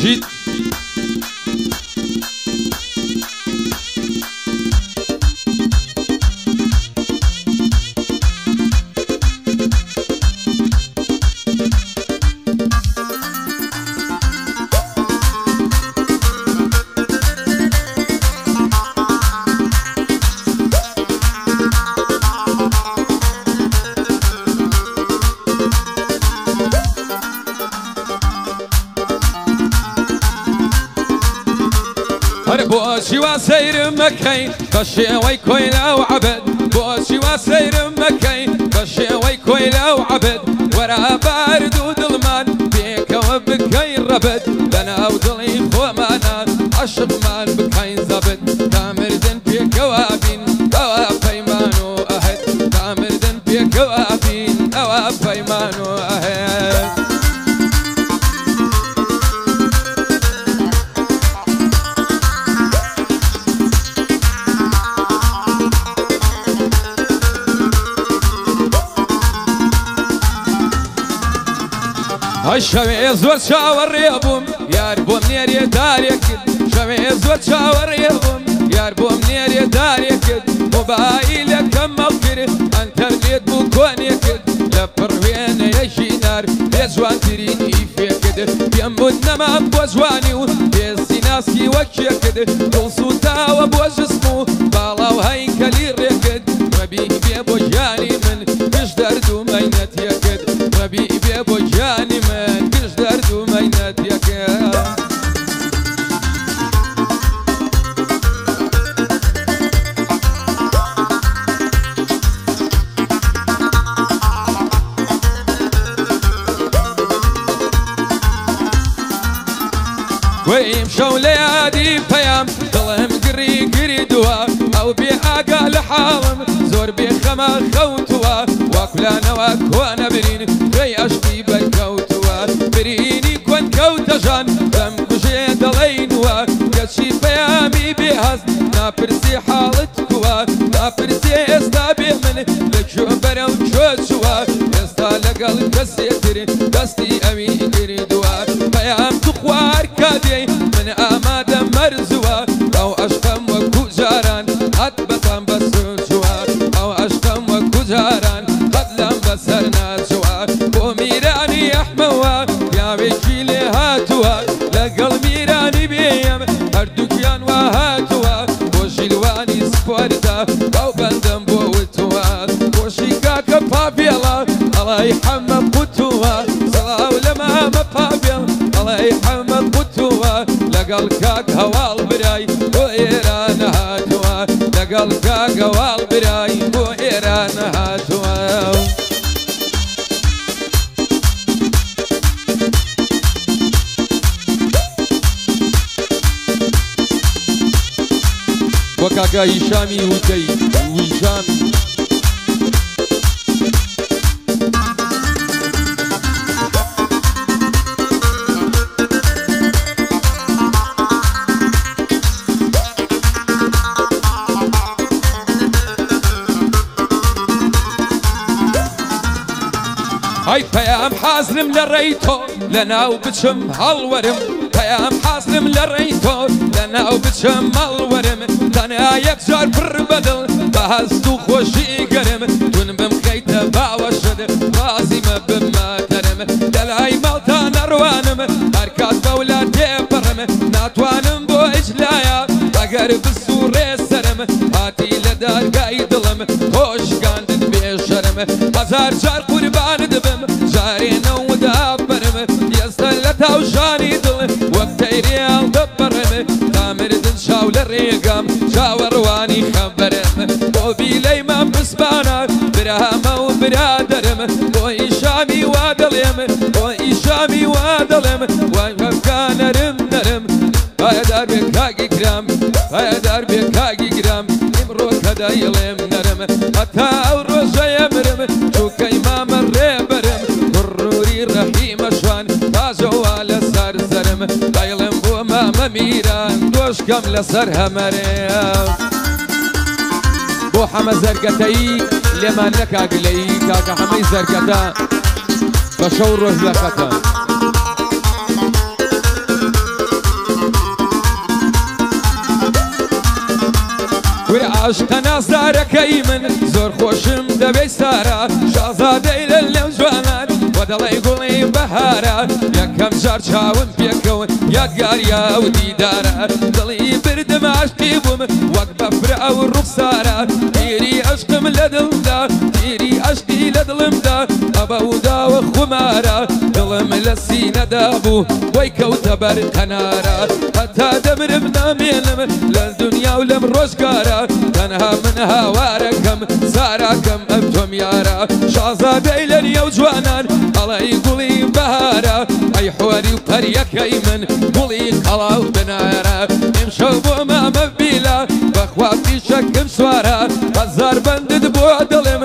Gite بوشي وسير مكي قشي ويكوي لو عبد بوشي وسير مكي قشي ويكوي لو عبد ورا بارد وظلمان بيك وبكي ربد لنا وضلي خومانا عشق مان بكي زبد الشمع زور شاور يبوم يا ربو منير يا داريك شمع زور شاور يبوم يا نير يدار يا موبايل موبايلك كم مفكر انترنت بو كونيك لبر وين يا شينار يا زوان تريني فيك يمنا ما بوزواني و ويزي ناسي وشيك توصو شەولەیادی پەیام دڵم گری گری دووە ئەو بێ ئاگا لە حاڵم زۆر بێ خەمە خەوتووە واکولانەوە کوا نەبرین دوێی ئەشتی بەرکەوتووە برینی کۆن کەوتەژان بەم کوژێ دەڵێنوە کەچی پەیامی بێهاز ناپرسی حاڵت کووە ناپرسێ ئێستا بێ من لە کوێ بەرەو کوێ چووە ئێستا لەگەڵ کەسێتر دەستی ئەوی گر ئەڵی حەمە بوتووە سڵاو لەمە مەپابێ ئەڵی حەمە بوتووە لەگەڵ کاک هەواڵ برای بۆ ئێرە نەهاتووە لەگەڵ کاگەواڵ برای بۆ ئێرە نەهاتووە. وەکگایی شامی وتەی ویژامی پەیام حازرم لە ڕێی تۆ لە ناو بچم هەڵوەرم پەیام حازرم لە ڕێی تۆ لە ناو بچم ماڵوەرم تەنیا یەکجار پڕ بەدڵ بە هەست و خۆشی گەرم تون بم بکەیتە باوەشت بازیمە بمەدەرم لە لای ماڵتا نەڕوانم هەرکات بە وڵات تێپەڕم ناتوانم بۆ ئیجلایە ئەگەر بسوڕێ سەرم هاتی لە دادگای دڵم خۆشگاندن بێژەرم هەزار جار قو دارين ودبر يسلتها وشاني دل وبتيري ودبر قامر دن شاول الريقام شاورواني خبرم بوبي ليما بسبانا برهم وبرادرم بوي شامي وادلم بوي شامي وادلم وكان رم نرم هيا دربي كاكي كرام هيا دربي كاكي كرام امرو كدا يلم نرم حتى او رجا يمرم هەم قەڵم بۆ مامە میران دۆشگەم لەسەر هەمەرێ بۆ حەمە زەرگەتەی لێمان لە کاگلەی کاکە هەمەی زەرگەتە بە شەو ڕۆژ لە خەتە. عاشقە نازدارەکەی من زۆر خۆشم دەبێ سارا شازادەی لە لەم زۆر دەڵێ گوڵیم بەهارە یەکەم جار چاون پێکەون یادگاریا و دیدارە دڵی بردەماشتی بووم وەک بەفرە ئەو ڕوخسارە تیری ئەشقم لە دڵدا تیری ئەشتی لە دڵمدا ئەبە و داوە خمارە لە سینەدا بوو وی کەوتە بەر قەنارە هەتا دەبرم نامێنم لە دنیا و لەم ڕۆژگارە تەنها من هاوارەکەم ساراکەم ئەم تۆمیارە شازادەی لەریە و جوانان ئەڵی گوڵی بەهارە ئەی حوەری و پەریەکەی من گوڵی قەڵاو بنارە ئێمشە بۆ مامە بیلا بەخوا پیشەکەم سوارە هەزار بەندت بۆ دڵێم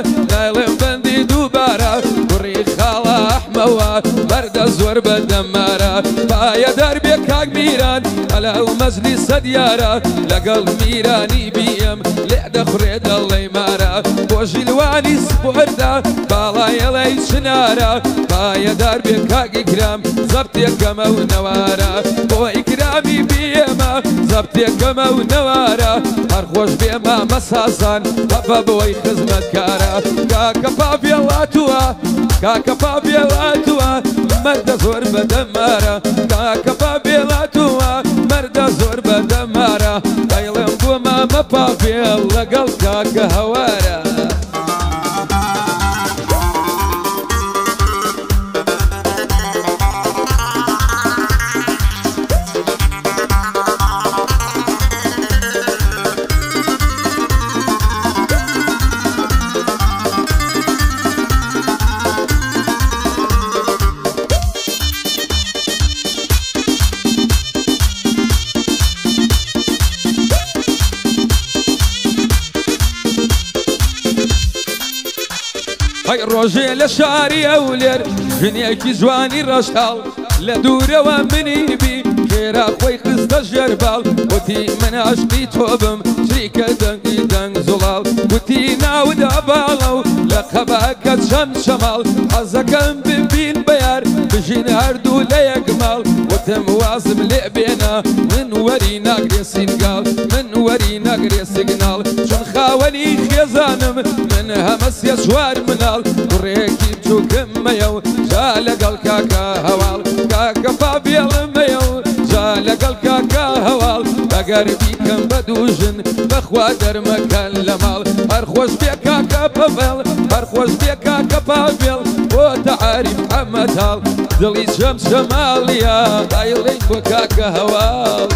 لە و مەزلی سەدیارە لەگەڵ میرانی بیم لێ دەخورێ دەڵێ مارە بۆ ژیلوانی سپۆردا باڵایەڵی چنارە پایەدار بێ کاگیگرام زەبتێکەمە و نەوارە بۆ ئیکرامی بێمە زەبتێکەمە و نەوارە هەر خۆش بێمە مەسازان بەبە بۆی خزمەتکارە کاکە پابیێڵاتوە کاکە پابیێڵاتوە مەدە زۆر بەدەمارە کاکە في الله قلقه قهوه ئەی ڕۆژێ لە شاری ئەولێر ژنیەکی جوانی ڕەشتاڵ لە دوورەوە منیبی خێرا خۆی خستە ژێرباڵ وتی من عشقی تۆ بم چریکە دەنگی دەنگ زوڵاڵ وتی ناودا باڵە و لە قەباکە چەم شەماڵ حەزەکەم ببین بەیار بژین هەردوو لە یەک ماڵ وتم وازم لێ بێنە من وەری ناگرێ سینگال من وەری ناگرێ سگناڵ دەزانم من هەمەسیە سووار مناڵ کوڕێکی چووکممەە و جا لەگەڵ کاکە هەواڵ کاکە پابیڵمەە و جا لەگەڵ کاکە هەواڵ ئەگەر بیکەم بە دوژن بەخوا دەرمەکەن لە ماڵ هەرخۆش بێ کاکە پەبڵ هەرخۆش بێ کاکە پابێڵ بۆ تەعاری ئەمەتاڵ دڵی شەم شەماڵە دایڵێک بۆ کاکە هەواڵ.